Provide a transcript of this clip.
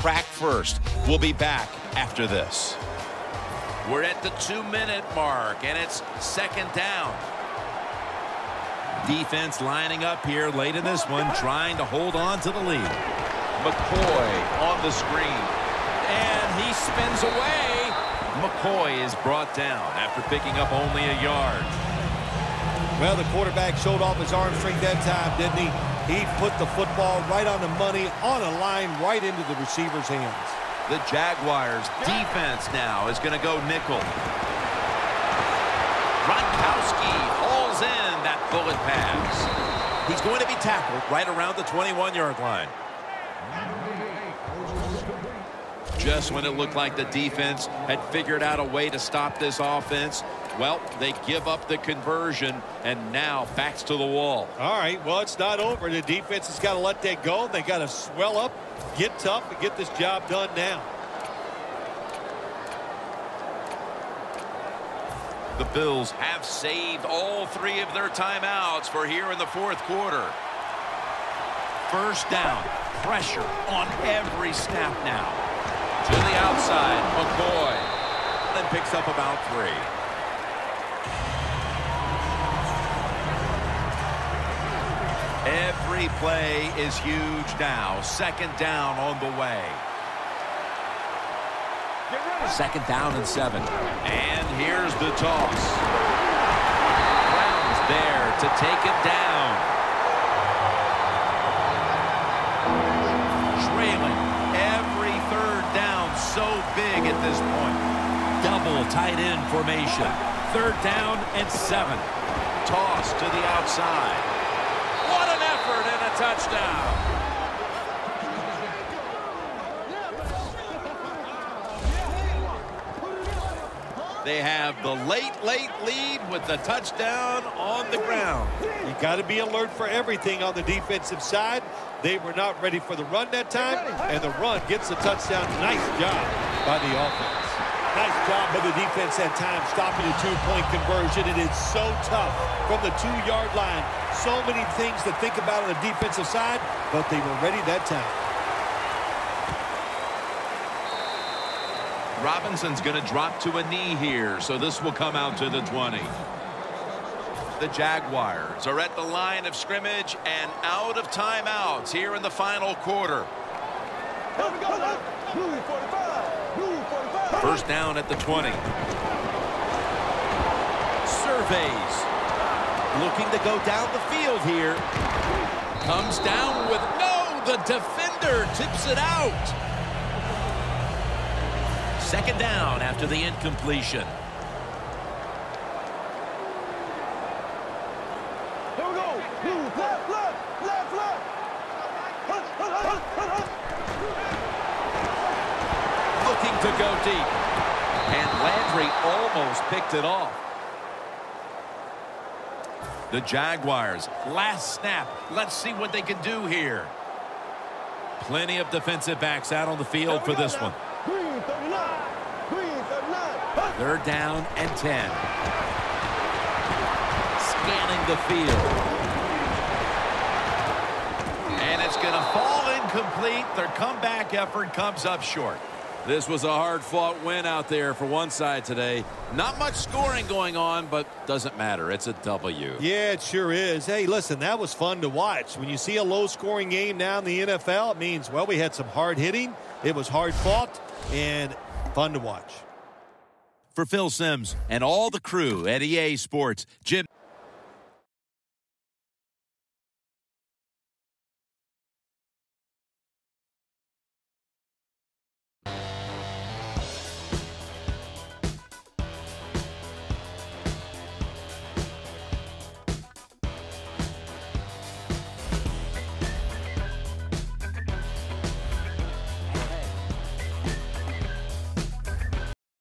crack first. We'll be back after this. We're at the two-minute mark, and it's second down. Defense lining up here late in this one, trying to hold on to the lead. McCoy on the screen. And he spins away. McCoy is brought down after picking up only a yard. Well, the quarterback showed off his arm strength that time, didn't he? He put the football right on the money, on a line, right into the receiver's hands. The Jaguars defense now is going to go nickel. Gronkowski hauls in that bullet pass. He's going to be tackled right around the 21-yard line. Just when it looked like the defense had figured out a way to stop this offense, well, they give up the conversion, and now backs to the wall. All right, well, it's not over. The defense has got to let that go. They got to swell up, get tough, and get this job done now. The Bills have saved all three of their timeouts for here in the fourth quarter. First down, pressure on every snap now. To the outside, McCoy. Then picks up about three. Every play is huge now. Second down on the way. Second down and seven. And here's the toss. Brown's there to take him down. so big at this point. Double tight end formation. Third down and seven. Toss to the outside. What an effort and a touchdown. They have the late, late lead with the touchdown on the ground. You got to be alert for everything on the defensive side. They were not ready for the run that time, and the run gets the touchdown. Nice job by the offense. Nice job by the defense at time stopping a two-point conversion. It is so tough from the two-yard line. So many things to think about on the defensive side, but they were ready that time. Robinson's going to drop to a knee here, so this will come out to the 20. The Jaguars are at the line of scrimmage and out of timeouts here in the final quarter. First down at the 20. Surveys. Looking to go down the field here. Comes down with no. The defender tips it out. Second down after the incompletion. Looking to go deep. And Landry almost picked it off. The Jaguars, last snap. Let's see what they can do here. Plenty of defensive backs out on the field for this one. Third down and 10. Scanning the field. And it's going to fall incomplete. Their comeback effort comes up short. This was a hard-fought win out there for one side today. Not much scoring going on, but doesn't matter. It's a W. Yeah, it sure is. Hey, listen, that was fun to watch. When you see a low-scoring game now in the NFL, it means, well, we had some hard hitting. It was hard-fought and fun to watch. For Phil Simms and all the crew at EA Sports, Jim